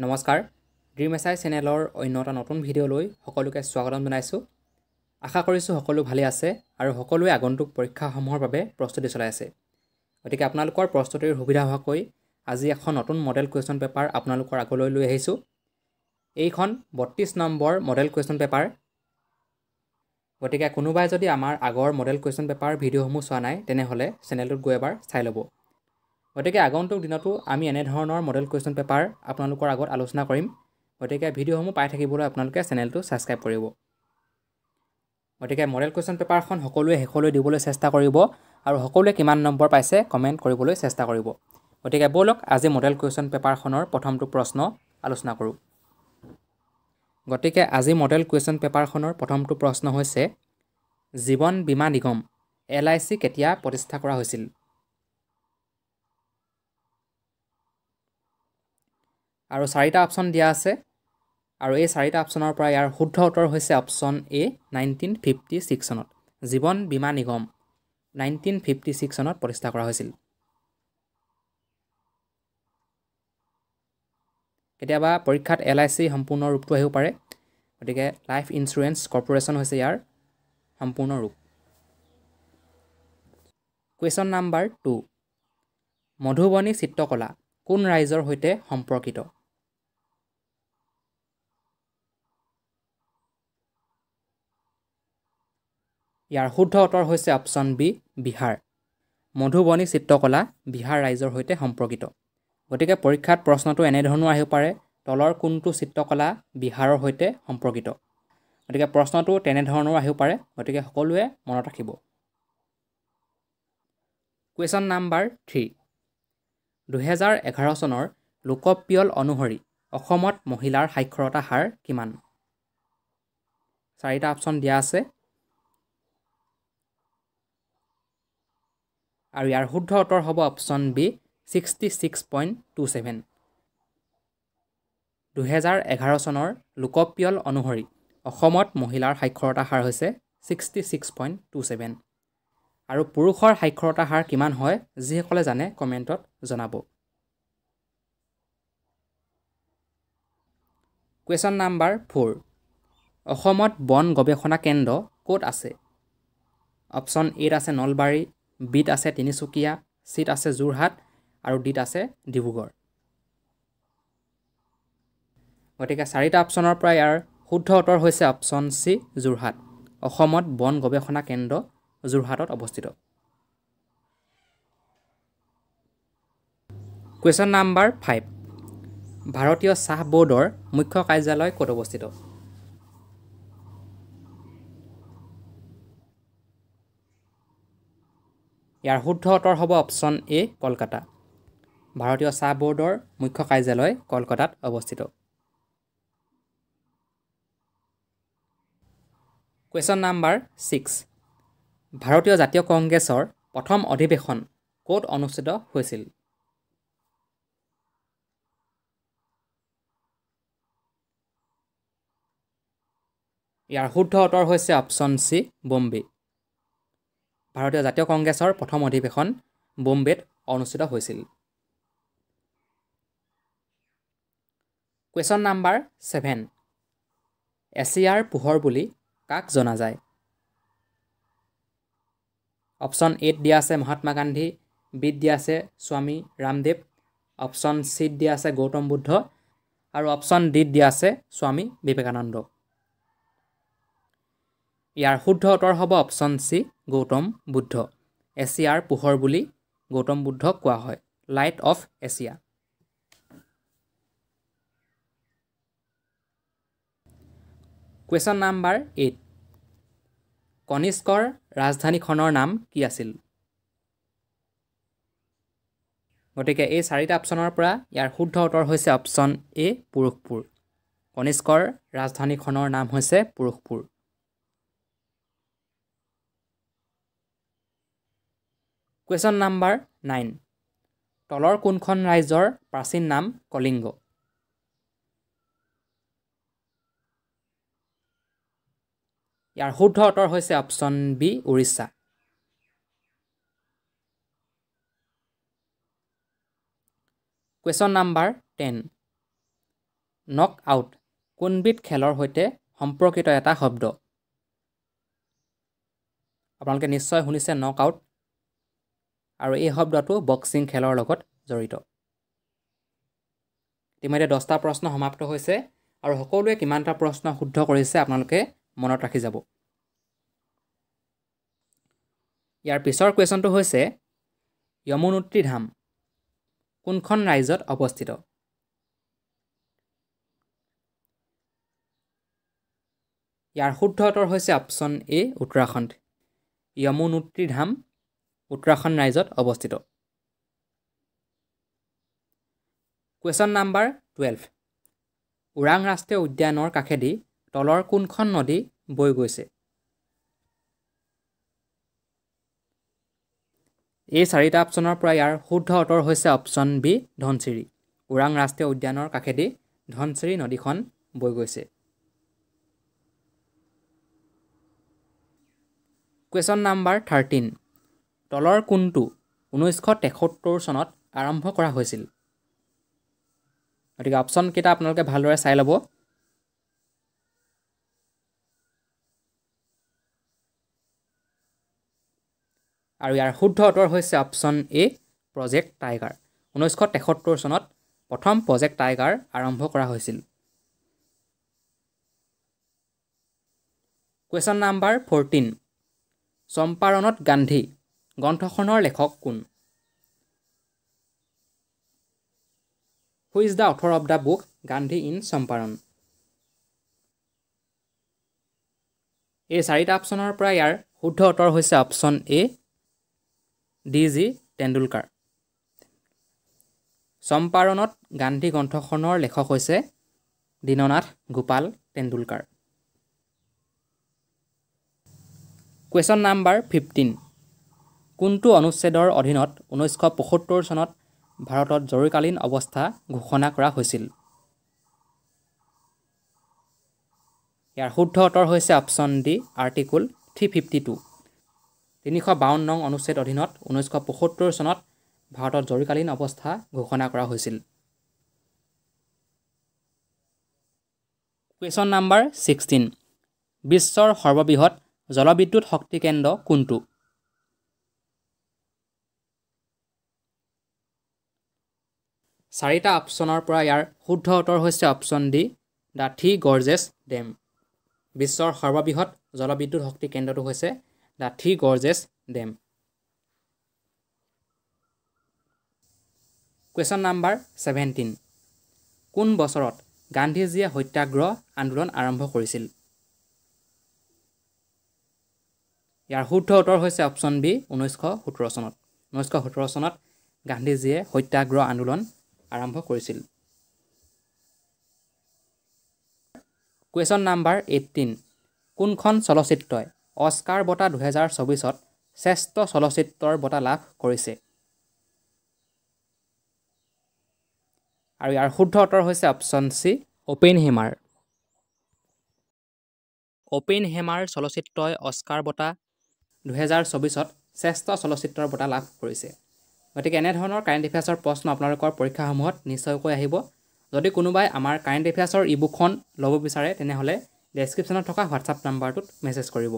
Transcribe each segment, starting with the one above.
নমস্কাৰ। Dream S I চেনেলৰ অন্য এটা নতুন ভিডিঅ'লৈ সকলোকে স্বাগতম জনাইছোঁ। আশা কৰিছোঁ সকলো ভালে আছে আৰু সকলোৱে আগন্তুক পৰীক্ষাসমূহৰ বাবে প্ৰস্তুতি চলাই আছে। গতিকে আপোনালোকৰ প্ৰস্তুতিৰ সুবিধা হোৱাকৈ আজি এখন নতুন মডেল কুৱেশ্যন পেপাৰ আপোনালোকৰ আগলৈ লৈ আহিছোঁ। এইখন বত্ৰিছ নম্বৰ মডেল কুৱেশ্যন পেপাৰ গতিকে কোনোবাই যদি আমাৰ আগৰ মডেল কুৱেশ্যন পেপাৰ ভিডিঅ'সমূহ চোৱা নাই তেনেহ'লে চেনেলটোত গৈ এবাৰ চাই ল'ব। গতিকে আগন্তুক দিনতো আমি এনেধৰণৰ মডেল কুৱেশ্যন পেপাৰ আপোনালোকৰ আগত আলোচনা কৰিম। গতিকে ভিডিঅ'সমূহ পাই থাকিবলৈ আপোনালোকে চেনেলটো ছাবস্ক্ৰাইব কৰিব। গতিকে মডেল কুৱেশ্যন পেপাৰখন সকলোৱে শেষলৈ দিবলৈ চেষ্টা কৰিব আৰু সকলোৱে কিমান নম্বৰ পাইছে কমেণ্ট কৰিবলৈ চেষ্টা কৰিব। গতিকে ব'লক আজি মডেল কুৱেশ্যন পেপাৰখনৰ প্ৰথমটো প্ৰশ্ন আলোচনা কৰোঁ। গতিকে আজি মডেল কুৱেশ্যন পেপাৰখনৰ প্ৰথমটো প্ৰশ্ন হৈছে জীৱন বীমা নিগম এল আই চি কেতিয়া প্ৰতিষ্ঠা কৰা হৈছিল? আৰু চাৰিটা অপশ্যন দিয়া আছে। আৰু এই চাৰিটা অপশ্যনৰ পৰা ইয়াৰ শুদ্ধ উত্তৰ হৈছে option A nineteen fifty six চনত। জীৱন বীমা নিগম নাইনটিন ফিফটি ছিক্স চনত প্ৰতিষ্ঠা কৰা হৈছিল। কেতিয়াবা পৰীক্ষাত এল আই চি সম্পূৰ্ণ ৰূপটো আহিব পাৰে গতিকে লাইফ ইঞ্চুৰেঞ্চ কৰ্পৰেশ্যন হৈছে ইয়াৰ সম্পূৰ্ণ ৰূপ। কুৱেশ্যন নাম্বাৰ টু মধুবনী চিত্ৰকলা কোন ৰাইজৰ সৈতে সম্পৰ্কিত? ইয়াৰ শুদ্ধ উত্তৰ হৈছে অপশ্যন বি বিহাৰ। মধুবনী চিত্ৰকলা বিহাৰ ৰাইজৰ সৈতে সম্পৰ্কিত। গতিকে পৰীক্ষাত প্ৰশ্নটো এনেধৰণৰ আহিব পাৰে তলৰ কোনটো চিত্ৰকলা বিহাৰৰ সৈতে সম্পৰ্কিত। গতিকে প্ৰশ্নটো তেনেধৰণৰো আহিব পাৰে গতিকে সকলোৱে মনত ৰাখিব। Question number three. দুহেজাৰ এঘাৰ চনৰ লোকপিয়ল অনুসৰি অসমত মহিলাৰ সাক্ষৰতা হাৰ কিমান? চাৰিটা অপশ্যন দিয়া আছে। আৰু ইয়াৰ শুদ্ধ উত্তৰ হ'ব option B sixty six point two seven. দুহেজাৰ এঘাৰ চনৰ লোকপিয়ল অনুসৰি অসমত মহিলাৰ সাক্ষৰতা হাৰ হৈছে sixty six point two seven. আৰু পুৰুষৰ সাক্ষৰতা হাৰ কিমান হয় যিসকলে জানে কমেণ্টত জনাব। কুৱেশ্যন নাম্বাৰ ফ'ৰ অসমত বন গৱেষণা কেন্দ্ৰ ক'ত আছে? অপশ্যন এত আছে নলবাৰী বিত আছে তিনিচুকীয়া চিত আছে যোৰহাট আৰু ডিত আছে ডিব্ৰুগড়। গতিকে চাৰিটা অপশ্যনৰ পৰা ইয়াৰ শুদ্ধ উত্তৰ হৈছে অপশ্যন চি যোৰহাট। অসমত বন গৱেষণা কেন্দ্ৰ যোৰহাটত অৱস্থিত। Question number five. ভাৰতীয় চাহ ব'ৰ্ডৰ মুখ্য কাৰ্যালয় ক'ত অৱস্থিত? ইয়াৰ শুদ্ধ উত্তৰ হ'ব অপশ্যন এ কলকাতা। ভাৰতীয় চাহ ব'ৰ্ডৰ মুখ্য কাৰ্যালয় কলকাতাত অৱস্থিত। কুৱেশ্যন নাম্বাৰ ছিক্স ভাৰতীয় জাতীয় কংগ্ৰেছৰ প্ৰথম অধিৱেশন ক'ত অনুষ্ঠিত হৈছিল? ইয়াৰ শুদ্ধ উত্তৰ হৈছে অপশ্যন চি বোম্বে। ভাৰতীয় জাতীয় কংগ্ৰেছৰ প্ৰথম অধিৱেশন বোম্বেত অনুষ্ঠিত হৈছিল। কুৱেশ্যন নাম্বাৰ ছেভেন এছিয়াৰ পোহৰ বুলি কাক জনা যায়? অপশ্যন এত দিয়া আছে মহাত্মা গান্ধী বিত দিয়া আছে স্বামী ৰামদেৱ অপশ্যন চিত দিয়া আছে গৌতম বুদ্ধ আৰু অপশ্যন ডিত দিয়া আছে স্বামী বিবেকানন্দ। ইয়াৰ শুদ্ধ উত্তৰ হ'ব অপশ্যন চি গৌতম বুদ্ধ। এছিয়াৰ পোহৰ বুলি গৌতম বুদ্ধক কোৱা হয়। Light of Asia. Question number eight. কনিষ্কৰ ৰাজধানীখনৰ নাম কি আছিল? গতিকে এই চাৰিটা অপশ্যনৰ পৰা ইয়াৰ শুদ্ধ উত্তৰ হৈছে অপশ্যন এ পুৰুষপুৰ। কনিষ্কৰ ৰাজধানীখনৰ নাম হৈছে পুৰুষপুৰ। কুৱেশ্যন নাম্বাৰ নাইন তলৰ কোনখন ৰাজ্যৰ প্ৰাচীন নাম কলিংগ ইয়াৰ শুদ্ধ উত্তৰ হৈছে option B Orissa. Question number ten knock out কোনবিধ খেলৰ সৈতে সম্পৰ্কিত এটা শব্দ? আপোনালোকে নিশ্চয় শুনিছে নক আউট আৰু এই শব্দটো বক্সিং খেলৰ লগত জড়িত। ইতিমধ্যে দহটা প্ৰশ্ন সমাপ্ত হৈছে আৰু সকলোৱে কিমানটা প্ৰশ্ন শুদ্ধ কৰিছে আপোনালোকে মনত ৰাখি যাব। ইয়াৰ পিছৰ কুৱেশ্যনটো হৈছে য়মুনোত্ৰী ধাম কোনখন ৰাজ্যত অৱস্থিত? ইয়াৰ শুদ্ধ উত্তৰ হৈছে অপশ্যন এ উত্তৰাখণ্ড। য়মুনোত্ৰী ধাম উত্তৰাখণ্ড ৰাজ্যত অৱস্থিত। কুৱেশ্যন নাম্বাৰ টুৱেলভ ওৰাং ৰাষ্ট্ৰীয় উদ্যানৰ কাষেদি তলৰ কোনখন নদী বৈ গৈছে? এই চাৰিটা অপশ্যনৰ পৰা ইয়াৰ শুদ্ধ উত্তৰ হৈছে অপশ্যন বি ধনচিৰি ওৰাং ৰাষ্ট্ৰীয় উদ্যানৰ কাষেদি ধনচিৰি নদীখন বৈ গৈছে। কুৱেশ্যন নাম্বাৰ থাৰ্টিন তলৰ কোনটো ঊনৈছশ তেসত্তৰ চনত আৰম্ভ কৰা হৈছিল। গতিকে অপশ্যনকেইটা আপোনালোকে ভালদৰে চাই ল'ব। আৰু ইয়াৰ শুদ্ধ উত্তৰ হৈছে অপশ্যন এ প্ৰজেক্ট টাইগাৰ ঊনৈছশ তেসত্তৰ চনত প্ৰথম প্ৰজেক্ট টাইগাৰ আৰম্ভ কৰা হৈছিল। কুৱেশ্যন নাম্বাৰ ফৰ্টিন চম্পাৰণত গান্ধী গ্ৰন্থখনৰ লেখক কোন? Who is the author of the book Gandhi in Champaran এই চাৰিটা অপশ্যনৰ পৰা ইয়াৰ শুদ্ধ উত্তৰ হৈছে option A D G Tendulkar. চম্পাৰণত Gandhi গ্ৰন্থখনৰ লেখক হৈছে Dinanath Gopal Tendulkar. Question number fifteen কোনটো অনুচ্ছেদৰ অধীনত ঊনৈছশ পঁসত্তৰ চনত ভাৰতত জৰুৰীকালীন অৱস্থা ঘোষণা কৰা হৈছিল? ইয়াৰ শুদ্ধ উত্তৰ হৈছে option D article three fifty two. তিনিশ বাৱন্ন নং অনুচ্ছেদ অধীনত ঊনৈছশ পঁসত্তৰ চনত ভাৰতত জৰুৰীকালীন অৱস্থা ঘোষণা কৰা হৈছিল। Question number sixteen. বিশ্বৰ সৰ্ববৃহৎ জলবিদ্যুৎ শক্তি কেন্দ্ৰ কোনটো? চাৰিটা অপশ্যনৰ পৰা ইয়াৰ শুদ্ধ উত্তৰ হৈছে option D the Three Gorges Dam. বিশ্বৰ সৰ্ববৃহৎ জলবিদ্যুৎ শক্তি কেন্দ্ৰটো হৈছে the Gorges Dam. Question number seventeen কোন বছৰত গান্ধীজীয়ে সত্যাগ্ৰহ আন্দোলন আৰম্ভ কৰিছিল? ইয়াৰ শুদ্ধ উত্তৰ হৈছে অপশ্যন বি ঊনৈছশ সোতৰ চনত। ঊনৈছশ সোতৰ চনত গান্ধীজীয়ে সত্যাগ্ৰহ আন্দোলন আৰম্ভ কৰিছিল। কুৱেশ্যন নাম্বাৰ এইটিন কোনখন চলচ্চিত্ৰই অস্কাৰ বঁটা দুহেজাৰ চৌবিছত শ্ৰেষ্ঠ চলচ্চিত্ৰৰ বঁটা লাভ কৰিছে? আৰু ইয়াৰ শুদ্ধ উত্তৰ হৈছে option C Oppenheimer Oppenheimer চলচ্চিত্ৰই অস্কাৰ বঁটা দুহেজাৰ চৌবিছত শ্ৰেষ্ঠ চলচ্চিত্ৰৰ বঁটা লাভ কৰিছে। গতিকে এনেধৰণৰ কাৰেণ্ট এফেয়াৰ্ছৰ প্ৰশ্ন আপোনালোকৰ পৰীক্ষাসমূহত নিশ্চয়কৈ আহিব। যদি কোনোবাই আমাৰ কাৰেণ্ট এফেয়াৰ্ছৰ ই বুকখন ল'ব বিচাৰে তেনেহ'লে ডেছক্ৰিপশ্যনত থকা হোৱাটছআপ নাম্বাৰটোত মেছেজ কৰিব।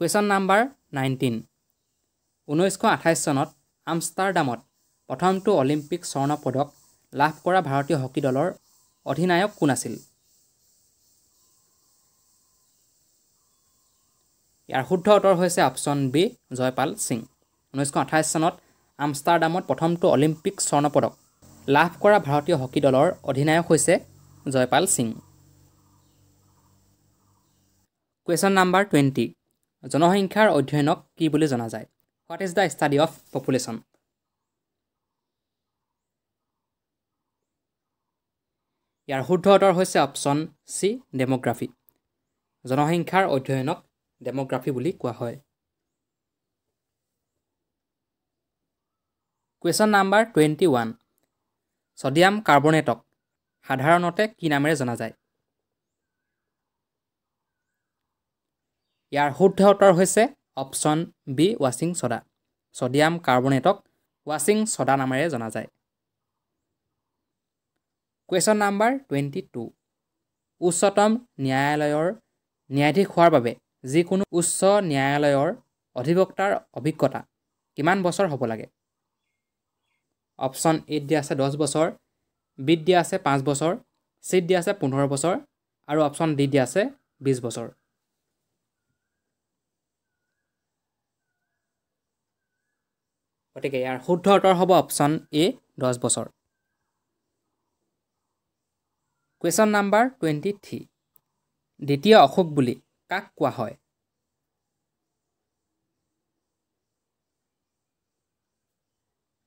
কুৱেশ্যন নাম্বাৰ নাইনটিন ঊনৈছশ আঠাইছ চনত আমষ্টাৰডামত প্ৰথমটো অলিম্পিক স্বৰ্ণ পদক লাভ কৰা ভাৰতীয় হকী দলৰ অধিনায়ক কোন আছিল? ইয়াৰ শুদ্ধ উত্তৰ হৈছে অপশ্যন বি জয়পাল সিং। ঊনৈছশ আঠাইছ চনত আমষ্টাৰডামত প্ৰথমটো অলিম্পিক স্বৰ্ণ পদক লাভ কৰা ভাৰতীয় হকী দলৰ অধিনায়ক হৈছে Jaipal Singh. Question number twenty জনসংখ্যাৰ অধ্যয়নক কি বুলি জনা যায়? What is the study of population? ইয়াৰ শুদ্ধ উত্তৰ হৈছে অপশ্যন চি ডেম'গ্ৰাফি। জনসংখ্যাৰ অধ্যয়নক ডেম'গ্ৰাফি বুলি কোৱা হয়। Question number twenty one sodium কাৰ্বনেটক সাধাৰণতে কি নামেৰে জনা যায়? ইয়াৰ শুদ্ধ উত্তৰ হৈছে অপশ্যন বি ৱাশ্বিং ছ'ডা ছডিয়াম কাৰ্বনেটক ৱাশ্বিং ছ'ডা নামেৰে জনা যায়। কুৱেশ্যন নাম্বাৰ টুৱেণ্টি টু উচ্চতম ন্যায়ালয়ৰ ন্যায়াধীশ হোৱাৰ বাবে যিকোনো উচ্চ ন্যায়ালয়ৰ অধিবক্তাৰ অভিজ্ঞতা কিমান বছৰ হ'ব লাগে? অপশ্যন এত দিয়া আছে দহ বছৰ বিত দিয়া আছে পাঁচ বছৰ চিত দিয়া আছে পোন্ধৰ বছৰ আৰু অপশ্যন ডি দিয়া আছে বিছ বছৰ। গতিকে ইয়াৰ শুদ্ধ উত্তৰ হ'ব অপশ্যন এ দহ বছৰ। Question number twenty three. দ্বিতীয় অশোক বুলি কাক কোৱা হয়।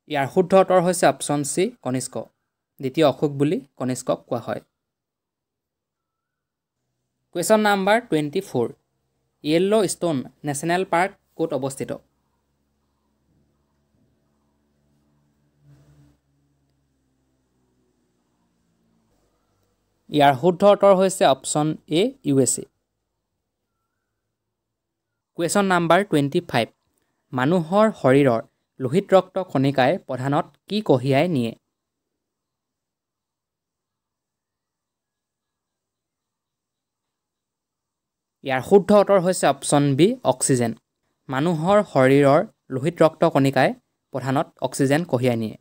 ইয়াৰ শুদ্ধ উত্তৰ হৈছে অপশ্যন চি কনিষ্ক। দ্বিতীয় অশোক বুলি কনিষ্কক কোৱা হয়। Question number twenty four Yellowstone National Park ক'ত অৱস্থিত? ইয়াৰ শুদ্ধ উত্তৰ হৈছে option A U S A question number twenty five মানুহৰ শৰীৰৰ লোহিত ৰক্ত কণিকাই প্ৰধানত কি কঢ়িয়াই নিয়ে? ইয়াৰ শুদ্ধ উত্তৰ হৈছে অপশ্যন বি অক্সিজেন। মানুহৰ শৰীৰৰ লোহিত ৰক্ত কণিকাই প্ৰধানত অক্সিজেন কঢ়িয়াই নিয়ে।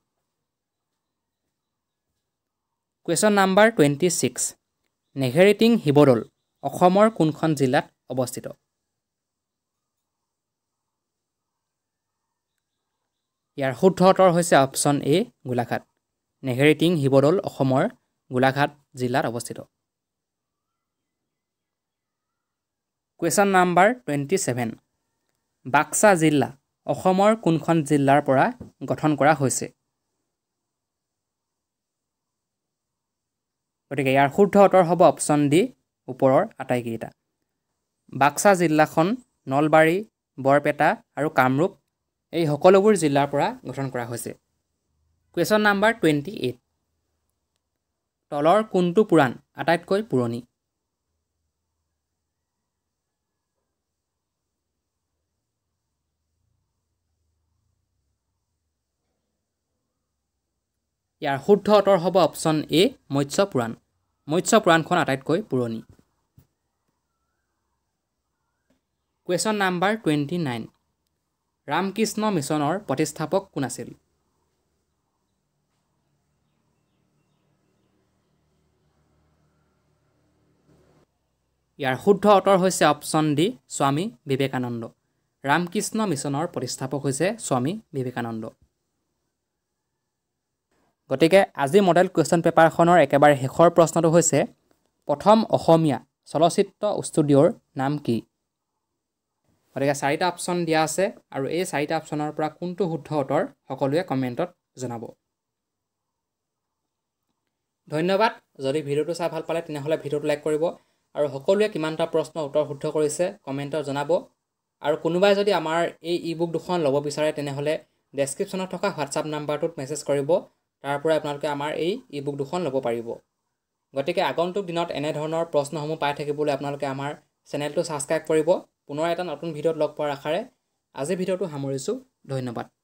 Question number twenty six Negheriting Shivadol অসমৰ কোনখন জিলাত অৱস্থিত? ইয়াৰ শুদ্ধ উত্তৰ হৈছে অপশ্যন এ গোলাঘাট। নেঘেৰিটিং শিৱদৌল অসমৰ গোলাঘাট জিলাত অৱস্থিত। Question number twenty seven Baksa জিলা অসমৰ কোনখন জিলাৰ পৰা গঠন কৰা হৈছে? গতিকে ইয়াৰ শুদ্ধ উত্তৰ হ'ব অপশ্যন ডি ওপৰৰ আটাইকেইটা। বাক্সা জিলাখন নলবাৰী বৰপেটা আৰু কামৰূপ এই সকলোবোৰ জিলাৰ পৰা গঠন কৰা হৈছে। কুৱেশ্যন নাম্বাৰ টুৱেণ্টি এইট তলৰ কোনটো পুৰাণ আটাইতকৈ পুৰণি? ইয়াৰ শুদ্ধ উত্তৰ হ'ব অপশ্যন এ মৎস্য পুৰাণ। মৎস্য পুৰাণখন আটাইতকৈ পুৰণি। Question number twenty nine Ramakrishna মিছনৰ প্ৰতিষ্ঠাপক কোন আছিল? ইয়াৰ শুদ্ধ উত্তৰ হৈছে অপশ্যন ডি স্বামী বিবেকানন্দ। ৰামকৃষ্ণ মিছনৰ প্ৰতিষ্ঠাপক হৈছে স্বামী বিবেকানন্দ। গতিকে আজি মডেল কুৱেশ্যন পেপাৰখনৰ একেবাৰে শেষৰ প্ৰশ্নটো হৈছে প্ৰথম অসমীয়া চলচ্চিত্ৰ ষ্টুডিঅ'ৰ নাম কি? গতিকে চাৰিটা অপশ্যন দিয়া আছে আৰু এই চাৰিটা অপশ্যনৰ পৰা কোনটো শুদ্ধ উত্তৰ সকলোৱে কমেণ্টত জনাব। ধন্যবাদ। যদি ভিডিঅ'টো চাই ভাল পালে তেনেহ'লে ভিডিঅ'টো লাইক কৰিব আৰু সকলোৱে কিমানটা প্ৰশ্ন উত্তৰ শুদ্ধ কৰিছে কমেণ্টত জনাব। আৰু কোনোবাই যদি আমাৰ এই ই বুক দুখন ল'ব বিচাৰে তেনেহ'লে ডেছক্ৰিপশ্যনত থকা হোৱাটছআপ নাম্বাৰটোত মেছেজ কৰিব। তাৰ পৰা আপোনালোকে আমাৰ এই ই বুক দুখন ল'ব পাৰিব। গতিকে আগন্তুক দিনত এনেধৰণৰ প্ৰশ্নসমূহ পাই থাকিবলৈ আপোনালোকে আমাৰ চেনেলটো ছাবস্ক্ৰাইব কৰিব। পুনৰ এটা নতুন ভিডিঅ'ত লগ পোৱাৰ আশাৰে আজি ভিডিঅ'টো সামৰিছোঁ। ধন্যবাদ।